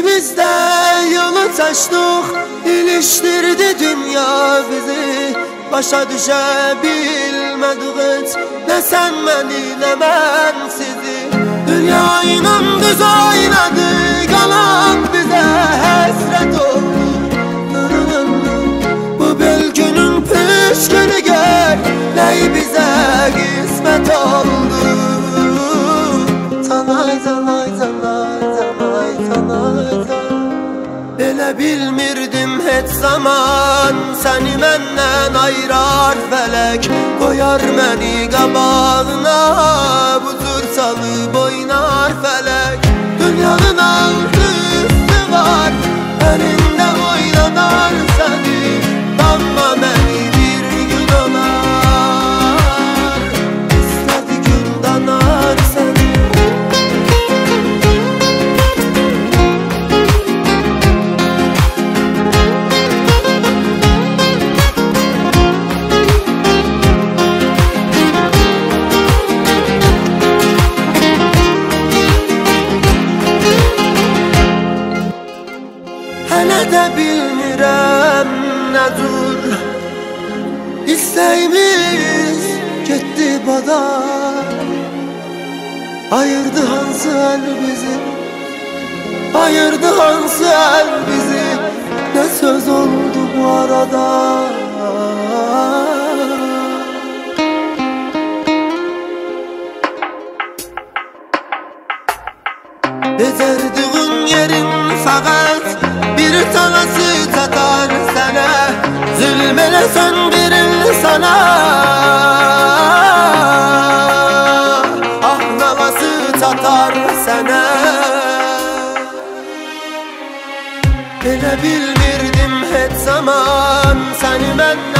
İkimiz de yolu taştık İliştirdi dünya bizi. Başa düşə bilmədik Nə sən məni, nə mən sizi. Dünya ilə biz oynadı Qalan bizə həsrət oldu. Bu bölgünün püskünü gör Nəyi bizə qismət oldu? Bilmirdim heç zaman. Səni məndən ayırar fələk Qoyar məni qabağına. Bu cür salıb də bilmirəm nə dur? İstəyimiz getdi bada Ayırdı hansı əl bizi Ayırdı hansı əl bizi. Ne söz oldu bu arada? Bezerdiğin yerin fakat Zulmelesen birin sana. Ah navası tatar sana. Elə bilmirdim heç zaman. Səni məndən